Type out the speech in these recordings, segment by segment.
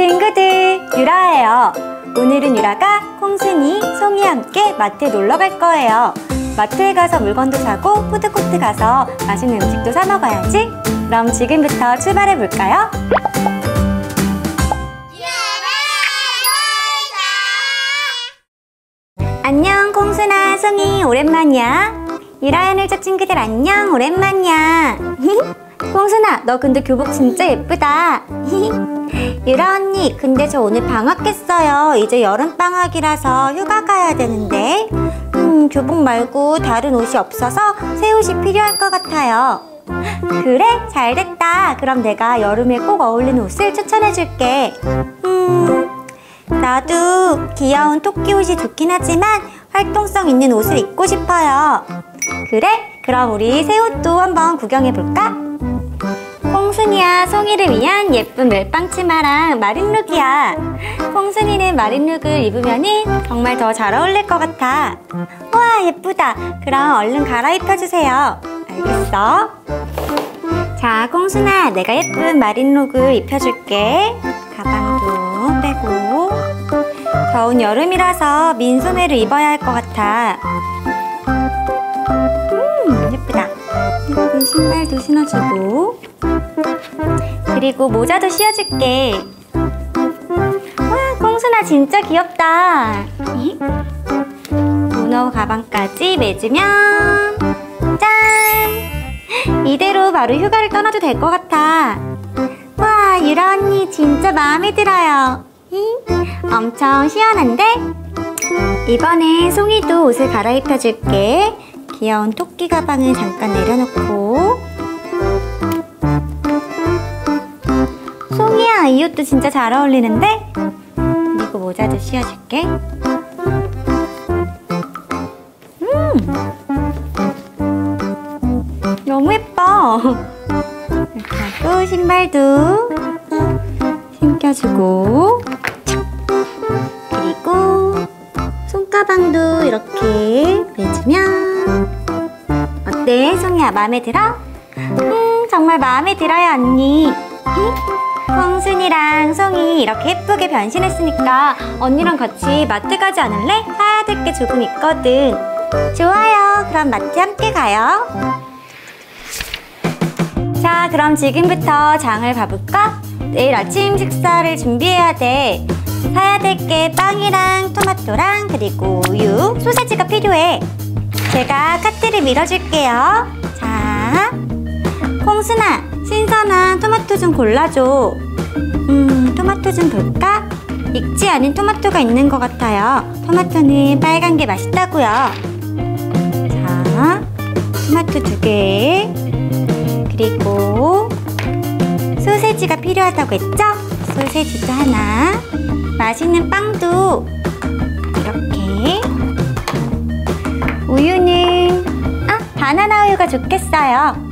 친구들, 유라예요. 오늘은 유라가 콩순이, 송이와 함께 마트에 놀러 갈 거예요. 마트에 가서 물건도 사고 푸드코트 가서 맛있는 음식도 사 먹어야지. 그럼 지금부터 출발해 볼까요? 안녕 콩순아, 송이 오랜만이야. 유라야 늘저 친구들 안녕 오랜만이야. 콩순아, 너 근데 교복 진짜 예쁘다. 유라 언니, 근데 저 오늘 방학했어요. 이제 여름방학이라서 휴가 가야 되는데. 음, 교복 말고 다른 옷이 없어서 새 옷이 필요할 것 같아요. 그래? 잘 됐다. 그럼 내가 여름에 꼭 어울리는 옷을 추천해줄게. 음, 나도 귀여운 토끼 옷이 좋긴 하지만 활동성 있는 옷을 입고 싶어요. 그래? 그럼 우리 새 옷도 한번 구경해볼까? 콩순이야 송이를 위한 예쁜 멜빵 치마랑 마린룩이야. 콩순이는 마린룩을 입으면 정말 더 잘 어울릴 것 같아. 와 예쁘다. 그럼 얼른 갈아입혀주세요. 알겠어? 자 콩순아 내가 예쁜 마린룩을 입혀줄게. 가방도 빼고. 더운 여름이라서 민 소매를 입어야 할 것 같아. 음 예쁘다. 예쁜 신발도 신어주고 그리고 모자도 씌워줄게. 와 콩순아 진짜 귀엽다. 문어 가방까지 매주면 짠! 이대로 바로 휴가를 떠나도 될 것 같아. 와 유라 언니 진짜 마음에 들어요. 엄청 시원한데? 이번엔 송이도 옷을 갈아입혀줄게. 귀여운 토끼 가방을 잠깐 내려놓고 이 옷도 진짜 잘 어울리는데? 그리고 모자도 씌워줄게. 음! 너무 예뻐. 이렇게 신발도 신겨주고. 그리고 손가방도 이렇게 매주면 어때? 송이야 마음에 들어? 음 정말 마음에 들어요 언니 콩순이랑 송이 이렇게 예쁘게 변신했으니까 언니랑 같이 마트 가지 않을래? 사야 될 게 조금 있거든. 좋아요. 그럼 마트 함께 가요. 자 그럼 지금부터 장을 봐볼까? 내일 아침 식사를 준비해야 돼. 사야 될 게 빵이랑 토마토랑 그리고 우유, 소세지가 필요해. 제가 카트를 밀어줄게요. 자 콩순아 신선한 토마토 좀 골라줘. 음 토마토 좀 볼까? 익지 않은 토마토가 있는 것 같아요. 토마토는 빨간 게 맛있다고요. 자 토마토 두 개. 그리고 소세지가 필요하다고 했죠? 소세지도 하나. 맛있는 빵도. 이렇게. 우유는 아 바나나 우유가 좋겠어요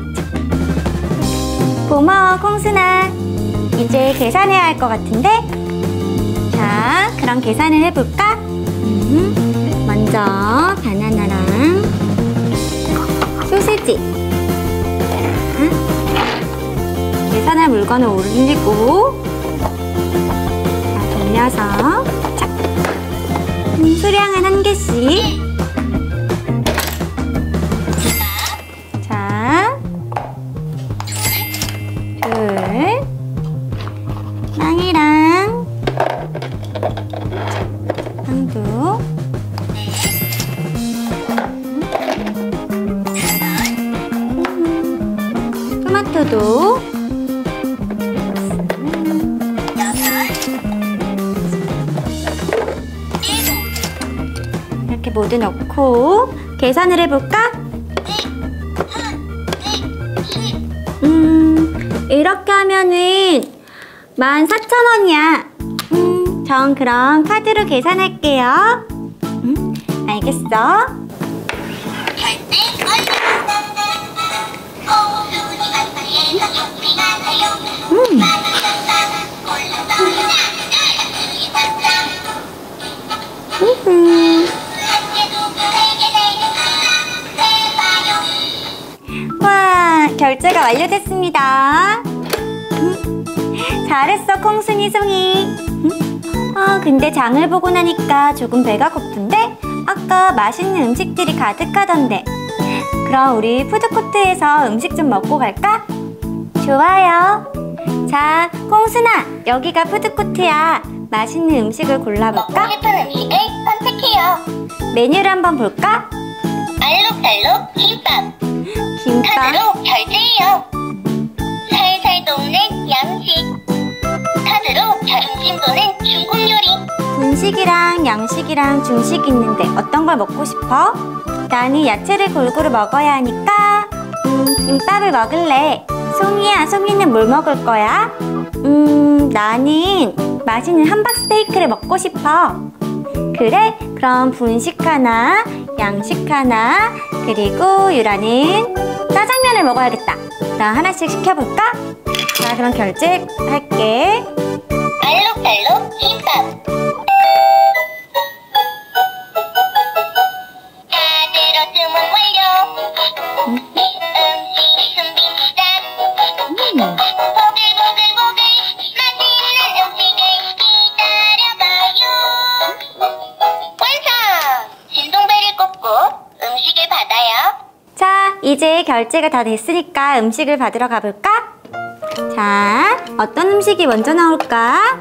고마워 콩순아. 이제 계산해야 할 것 같은데? 자 그럼 계산을 해볼까? 음, 먼저 바나나랑 소시지. 자, 계산할 물건을 올리고 자, 돌려서 착. 음, 수량은 한 개씩 토마토도 이렇게 모두 넣고 계산을 해볼까? 음 이렇게 하면은 14,000원이야. 음, 전 그럼 카드로 계산할게요. 음, 알겠어 결제가 완료됐습니다. 잘했어, 콩순이 송이. 응? 아, 근데 장을 보고 나니까 조금 배가 고픈데? 아까 맛있는 음식들이 가득하던데. 그럼 우리 푸드코트에서 음식 좀 먹고 갈까? 좋아요. 자, 콩순아, 여기가 푸드코트야. 맛있는 음식을 골라볼까? 먹고 싶은 음식을 선택해요. 메뉴를 한번 볼까? 알록달록 분식이랑 양식이랑 중식 있는데 어떤 걸 먹고 싶어? 나는 야채를 골고루 먹어야 하니까 음, 김밥을 먹을래. 송이야, 송이는 뭘 먹을 거야? 음, 나는 맛있는 함박 스테이크를 먹고 싶어. 그래? 그럼 분식 하나, 양식 하나, 그리고 유라는 짜장면을 먹어야겠다. 나 하나씩 시켜볼까? 자, 그럼 결제할게. 이제 결제가 다 됐으니까 음식을 받으러 가볼까? 자, 어떤 음식이 먼저 나올까?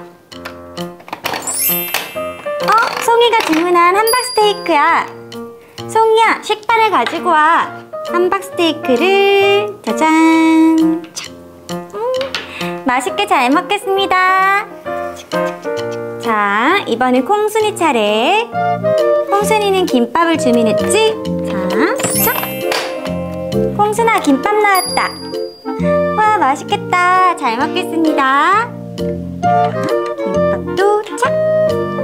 어, 송이가 주문한 함박 스테이크야. 송이야, 식판을 가지고 와. 함박 스테이크를 짜잔. 착. 음, 맛있게 잘 먹겠습니다. 자, 이번엔 콩순이 차례. 콩순이는 김밥을 주문했지? 콩순아 김밥 나왔다. 와 맛있겠다. 잘 먹겠습니다. 김밥도 착.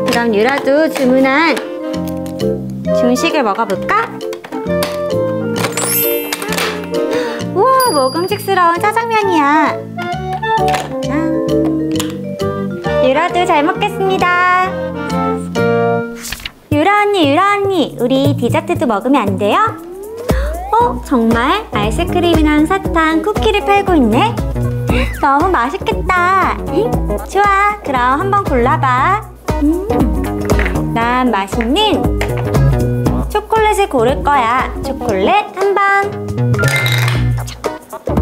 그럼 유라도 주문한 중식을 먹어볼까? 우와 먹음직스러운 짜장면이야. 아, 유라도 잘 먹겠습니다. 유라 언니, 유라 언니, 우리 디저트도 먹으면 안 돼요? 어, 정말? 아이스크림이랑 사탕, 쿠키를 팔고 있네? 너무 맛있겠다. 좋아, 그럼 한번 골라봐. 음, 난 맛있는 초콜릿을 고를 거야. 초콜릿 한 번.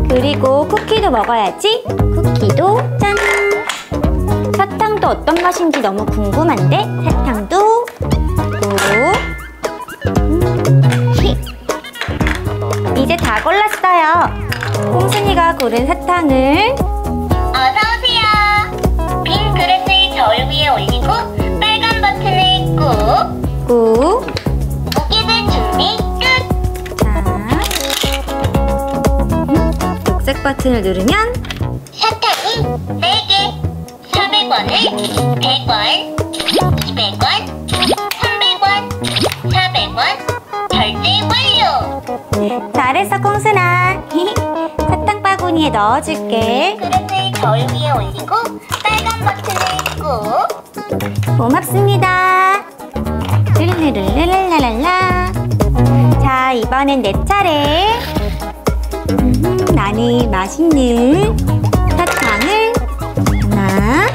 그리고 쿠키도 먹어야지. 쿠키도 짠. 사탕도 어떤 맛인지 너무 궁금한데? 사탕도 이제 다 골랐어요. 콩순이가 고른 사탕을 어서 오세요. 빈 그릇을 저울 위에 올리고 빨간 버튼을 꾹. 꾹. 고기들 준비 끝. 자. 음, 녹색 버튼을 누르면 사탕이 4개. 400원을 100원, 200원, 300원, 잘했어 콩순아. 사탕 바구니에 넣어줄게. 그릇을 저울 위에 올리고 빨간 버튼을 꾹. 고맙습니다. 르르르르랄랄라. 자, 이번엔 내 차례. 음, 나는 맛있는 사탕을 하나,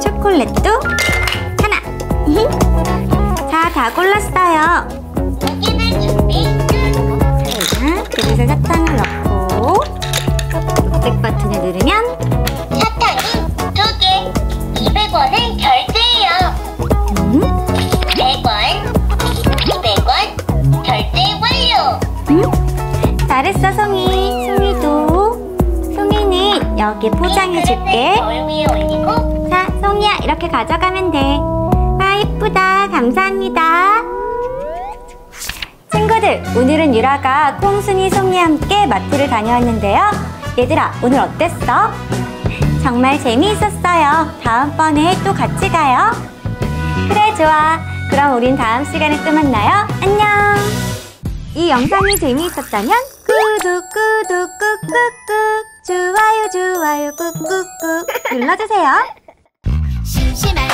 초콜릿도 하나. 자, 다 골랐어요. 누르면 사탕이 2개. 200원을 결제해요. 음, 100원, 200원, 결제 완료. 음? 잘했어, 송이. 송이도. 송이는 여기 포장해줄게. 자, 송이야, 이렇게 가져가면 돼. 아, 예쁘다. 감사합니다. 친구들, 오늘은 유라가 콩순이, 송이와 함께 마트를 다녀왔는데요. 얘들아, 오늘 어땠어? 정말 재미있었어요. 다음번에 또 같이 가요. 그래, 좋아. 그럼 우린 다음 시간에 또 만나요. 안녕. 이 영상이 재미있었다면 구독, 구독, 꾹꾹꾹. 좋아요, 좋아요, 꾹꾹꾹. 눌러주세요. 심심할